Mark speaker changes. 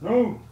Speaker 1: Não!